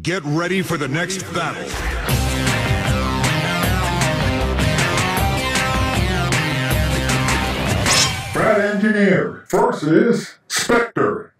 Get ready for the next battle. Fat Engineer versus Spectre.